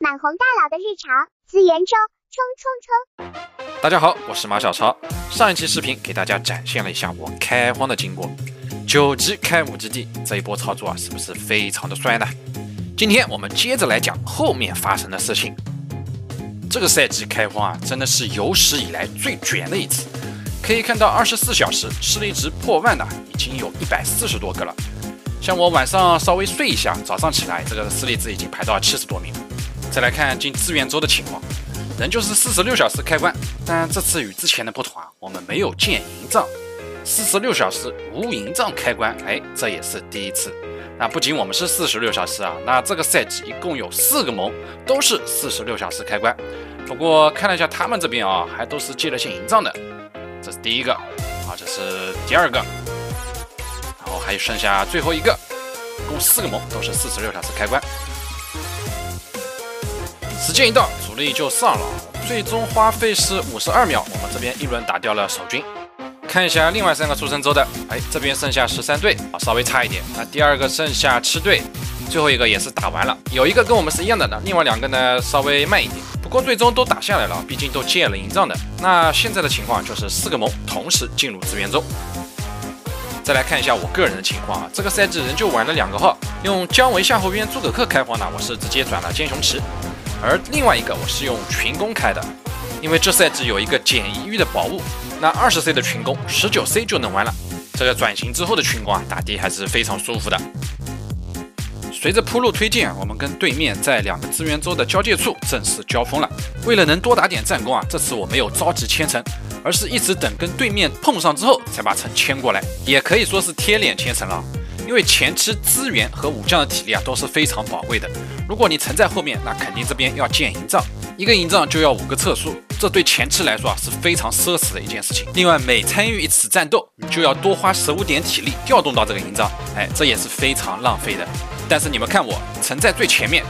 满红大佬的日常资源周冲冲冲！大家好，我是马小超。上一期视频给大家展现了一下我开荒的经过，九级开五基地这一波操作啊，是不是非常的帅呢？今天我们接着来讲后面发生的事情。这个赛季开荒啊，真的是有史以来最卷的一次。可以看到，二十四小时势力值破万的已经有一百四十多个了。像我晚上稍微睡一下，早上起来，这个势力值已经排到七十多名。再来看进资源周的情况，仍旧是四十六小时开关，但这次与之前的不同啊，我们没有建营帐，四十六小时无营帐开关，哎，这也是第一次。那不仅我们是四十六小时啊，那这个赛季一共有四个盟都是四十六小时开关。不过看了一下他们这边啊，还都是借了些营帐的，这是第一个啊，这是第二个，然后还有剩下最后一个，共四个盟都是四十六小时开关。剑一到，主力就上了，最终花费是五十二秒。我们这边一轮打掉了守军。看一下另外三个出生州的，哎，这边剩下十三队啊，稍微差一点。那第二个剩下七队，最后一个也是打完了。有一个跟我们是一样的呢，另外两个呢稍微慢一点。不过最终都打下来了，毕竟都建了营帐的。那现在的情况就是四个盟同时进入资源中。再来看一下我个人的情况啊，这个赛季仍旧玩了两个号，用姜维夏侯渊诸葛恪开荒呢，我是直接转了奸雄旗。而另外一个我是用群攻开的，因为这赛季有一个减一遇的宝物，那二十 C 的群攻十九 C 就能玩了。这个转型之后的群攻啊，打的还是非常舒服的。随着铺路推进，我们跟对面在两个资源州的交界处正式交锋了。为了能多打点战功啊，这次我没有着急迁城，而是一直等跟对面碰上之后才把城迁过来，也可以说是贴脸迁城了。因为前期资源和武将的体力啊都是非常宝贵的。如果你存在后面，那肯定这边要建营帐，一个营帐就要五个测速，这对前期来说啊是非常奢侈的一件事情。另外，每参与一次战斗，你就要多花十五点体力调动到这个营帐，哎，这也是非常浪费的。但是你们看我存在最前面。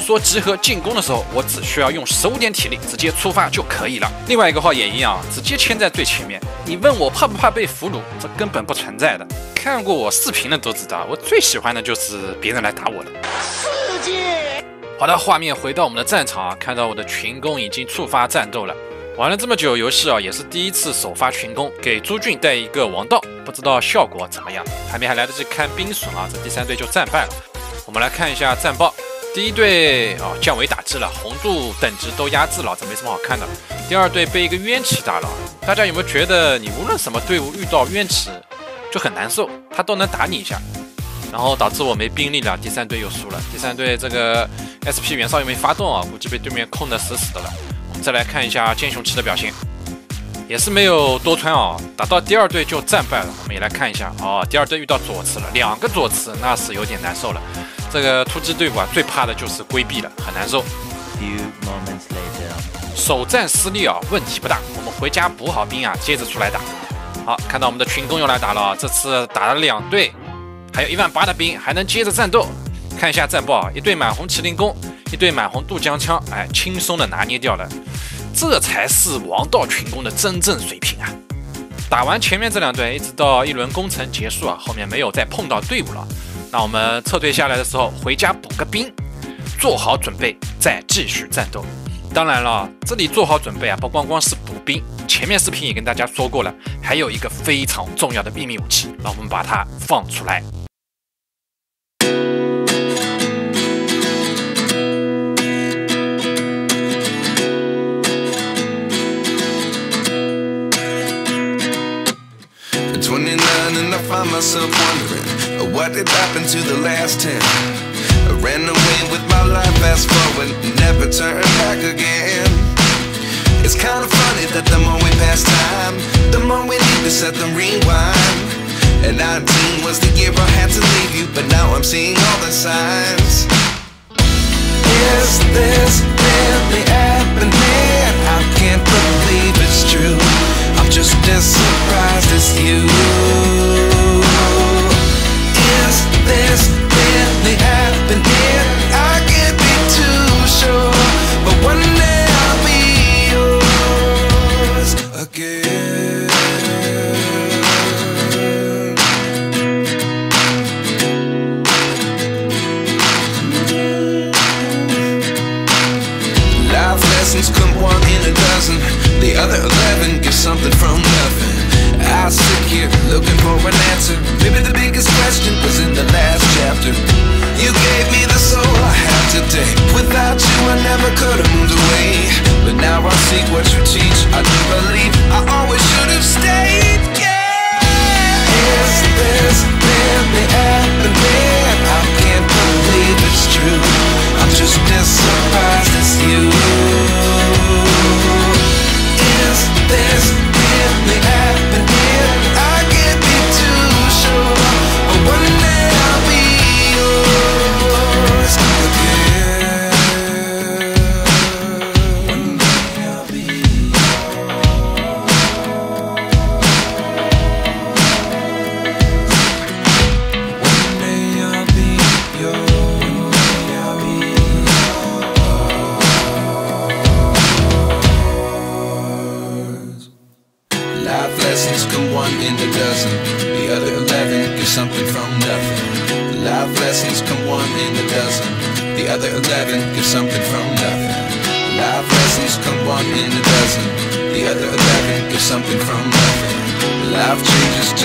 说集合进攻的时候，我只需要用十五点体力直接出发就可以了。另外一个号也一样，直接牵在最前面。你问我怕不怕被俘虏？这根本不存在的。看过我视频的都知道，我最喜欢的就是别人来打我了。刺激。好的，画面回到我们的战场啊，看到我的群攻已经触发战斗了。玩了这么久游戏啊，也是第一次首发群攻，给朱俊带一个王道，不知道效果怎么样。还没还来得及看兵损啊，这第三队就战败了。我们来看一下战报。第一队哦，降维打击了，红度等级都压制了，这没什么好看的。第二队被一个冤旗打了，大家有没有觉得你无论什么队伍遇到冤旗就很难受，他都能打你一下，然后导致我没兵力了。第三队又输了，第三队这个 SP 袁绍又没发动啊，估计被对面控得死死的了。我们再来看一下剑雄旗的表现，也是没有多穿啊，打到第二队就战败了。我们也来看一下哦，第二队遇到左慈了，两个左慈那是有点难受了。这个突击队伍啊，最怕的就是规避了，很难受。首战失利啊，问题不大，我们回家补好兵啊，接着出来打。好，看到我们的群攻又来打了，这次打了两队，还有一万八的兵，还能接着战斗。看一下战报啊，一队满红麒麟弓，一队满红渡江枪，哎，轻松的拿捏掉了。这才是王道群攻的真正水平啊！打完前面这两队，一直到一轮攻城结束啊，后面没有再碰到队伍了。那我们撤退下来的时候，回家补个兵，做好准备再继续战斗。当然了，这里做好准备啊，不光光是补兵，前面视频也跟大家说过了，还有一个非常重要的秘密武器，让我们把它放出来。What did happen to the last ten? I ran away with my life, fast forward, never turn back again. It's kinda funny that the more we pass time, the more we need to set the rewind. And 19 was the year I had to leave you, but now I'm seeing all the signs. Is this lessons come one in a dozen. The other eleven get something from nothing. I sit here looking for an answer. Maybe the biggest question was in the last chapter. You gave me the soul I have today. Without you, I never could have in a dozen. The other eleven get something from nothing. Life lessons come one in a dozen. The other eleven get something from nothing. Life lessons come one in a dozen. The other eleven get something from nothing. Life changes just